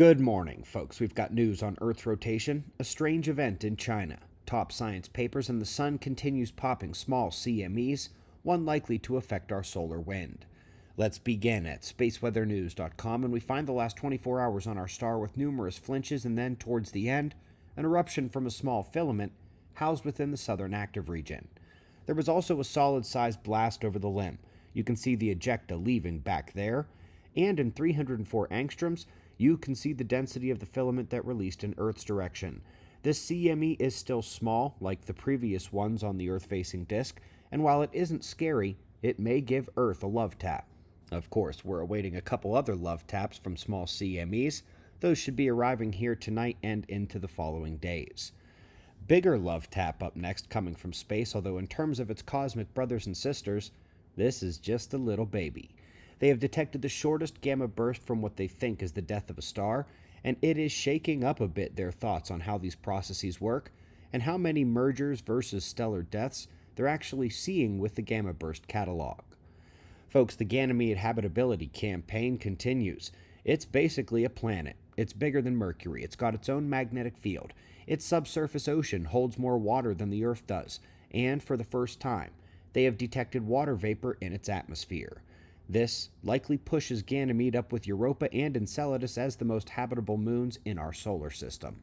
Good morning, folks. We've got news on Earth's rotation, a strange event in China, top science papers, and the sun continues popping small CMEs, one likely to affect our solar wind. Let's begin at spaceweathernews.com, and we find the last 24 hours on our star with numerous flinches, and then, towards the end, an eruption from a small filament housed within the southern active region. There was also a solid sized blast over the limb. You can see the ejecta leaving back there, and in 304 angstroms, you can see the density of the filament that released in Earth's direction. This CME is still small, like the previous ones on the Earth facing disk, and while it isn't scary, it may give Earth a love tap. Of course, we're awaiting a couple other love taps from small CMEs. Those should be arriving here tonight and into the following days. Bigger love tap up next coming from space, although in terms of its cosmic brothers and sisters, this is just a little baby. They have detected the shortest gamma burst from what they think is the death of a star, and it is shaking up a bit their thoughts on how these processes work and how many mergers versus stellar deaths they're actually seeing with the gamma burst catalog. Folks, the Ganymede habitability campaign continues. It's basically a planet. It's bigger than Mercury. It's got its own magnetic field. Its subsurface ocean holds more water than the Earth does. And for the first time, they have detected water vapor in its atmosphere. This likely pushes Ganymede up with Europa and Enceladus as the most habitable moons in our solar system.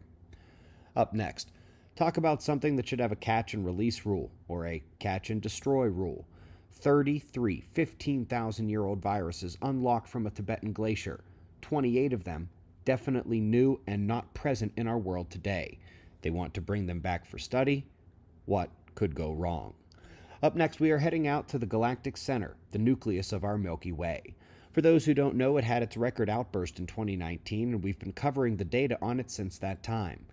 Up next, talk about something that should have a catch and release rule, or a catch and destroy rule. 33 15,000 year old viruses unlocked from a Tibetan glacier, 28 of them definitely new and not present in our world today. They want to bring them back for study. What could go wrong? Up next, we are heading out to the galactic center, the nucleus of our Milky Way. For those who don't know, it had its record outburst in 2019, and we've been covering the data on it since that time.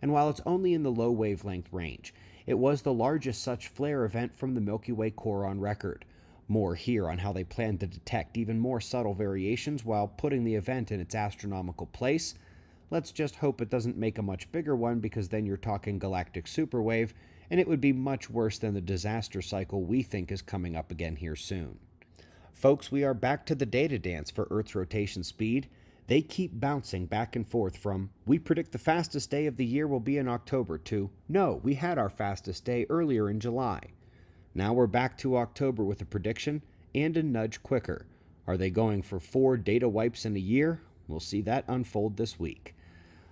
And while it's only in the low wavelength range, it was the largest such flare event from the Milky Way core on record. More here on how they plan to detect even more subtle variations while putting the event in its astronomical place. Let's just hope it doesn't make a much bigger one because then you're talking galactic superwave and it would be much worse than the disaster cycle we think is coming up again here soon. Folks, we are back to the data dance for Earth's rotation speed. They keep bouncing back and forth from, we predict the fastest day of the year will be in October, to, no, we had our fastest day earlier in July. Now we're back to October with a prediction and a nudge quicker. Are they going for four data wipes in a year? We'll see that unfold this week.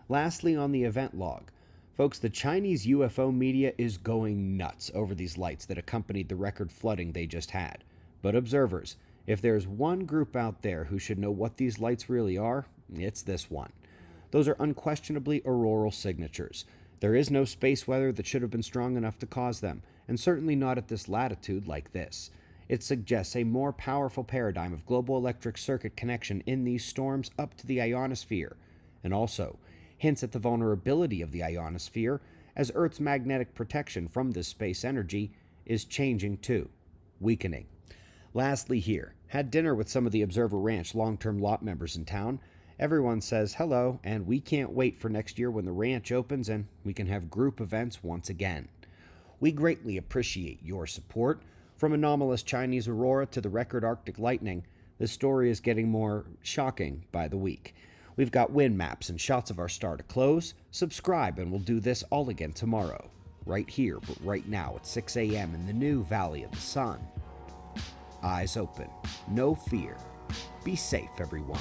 Lastly, on the event log, Folks, the Chinese UFO media is going nuts over these lights that accompanied the record flooding they just had. But observers, if there's one group out there who should know what these lights really are, it's this one. Those are unquestionably auroral signatures. There is no space weather that should have been strong enough to cause them, and certainly not at this latitude like this. It suggests a more powerful paradigm of global electric circuit connection in these storms up to the ionosphere, and also hints at the vulnerability of the ionosphere as Earth's magnetic protection from this space energy is changing too, weakening. Lastly, here, had dinner with some of the Observer Ranch long term lot members in town. Everyone says hello, and we can't wait for next year when the ranch opens and we can have group events once again. We greatly appreciate your support. From anomalous Chinese aurora to the record Arctic lightning, this story is getting more shocking by the week. We've got wind maps and shots of our star to close. Subscribe, and we'll do this all again tomorrow. Right here, but right now at 6 a.m. in the new Valley of the Sun. Eyes open, no fear. Be safe, everyone.